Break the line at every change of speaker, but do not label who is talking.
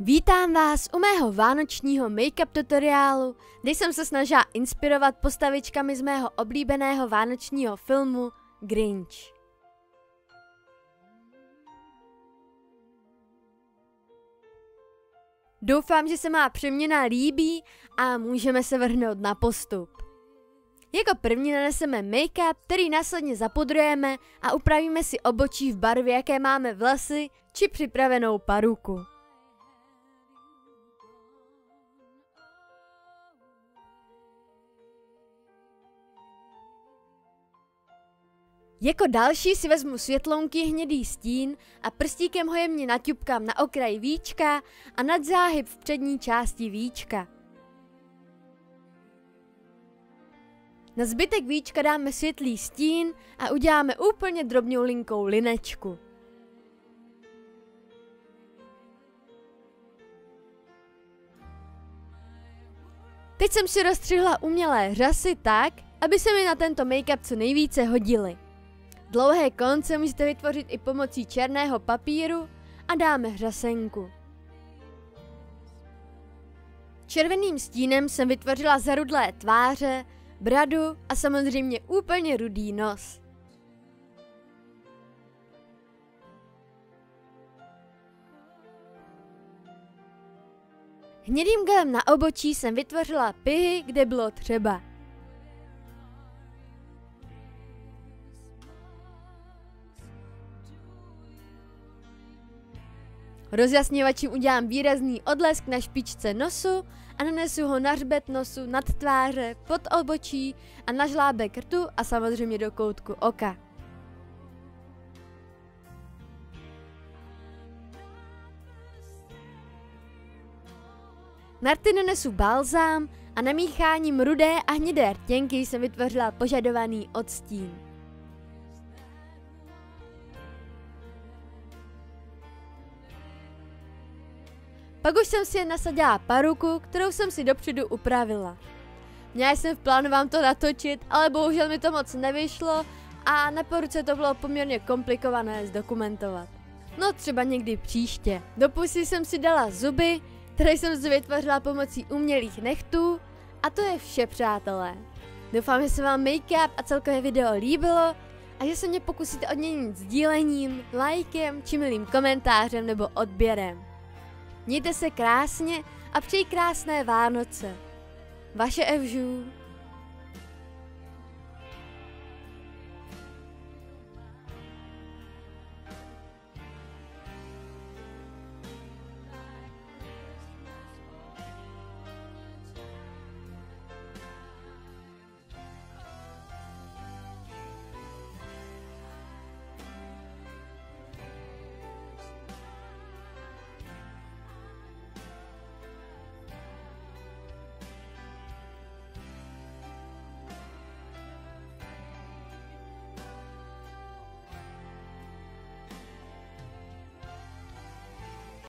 Vítám vás u mého vánočního make-up tutoriálu, kde jsem se snažila inspirovat postavičkami z mého oblíbeného vánočního filmu Grinch. Doufám, že se má přeměna líbí a můžeme se vrhnout na postup. Jako první naneseme make-up, který následně zapudrujeme a upravíme si obočí v barvě, jaké máme vlasy, či připravenou paruku. Jako další si vezmu světlounky hnědý stín a prstíkem ho jemně naťupkám na okraj víčka a nad záhyb v přední části víčka. Na zbytek víčka dáme světlý stín a uděláme úplně drobnou linkou linečku. Teď jsem si rozstřihla umělé řasy tak, aby se mi na tento make-up co nejvíce hodily. Dlouhé konce můžete vytvořit i pomocí černého papíru a dáme hřasenku. Červeným stínem jsem vytvořila zarudlé tváře, bradu a samozřejmě úplně rudý nos. Hnědým gelem na obočí jsem vytvořila pihy, kde bylo třeba. Rozjasňovačím udělám výrazný odlesk na špičce nosu a nanesu ho na hřbet nosu, nad tváře, pod obočí a na žlábek rtu a samozřejmě do koutku oka. Na rty nanesu balzám a namícháním rudé a hnědé rtěnky jsem vytvořila požadovaný odstín. Pak už jsem si jen nasadila paruku, kterou jsem si dopředu upravila. Měla jsem v plánu vám to natočit, ale bohužel mi to moc nevyšlo a na poruce to bylo poměrně komplikované zdokumentovat. No třeba někdy příště. Do pusy jsem si dala zuby, které jsem si vytvořila pomocí umělých nechtů a to je vše přátelé. Doufám, že se vám make-up a celkové video líbilo a že se mě pokusíte odměnit sdílením, lajkem či milým komentářem nebo odběrem. Mějte se krásně a přeji krásné Vánoce. Vaše Evžů.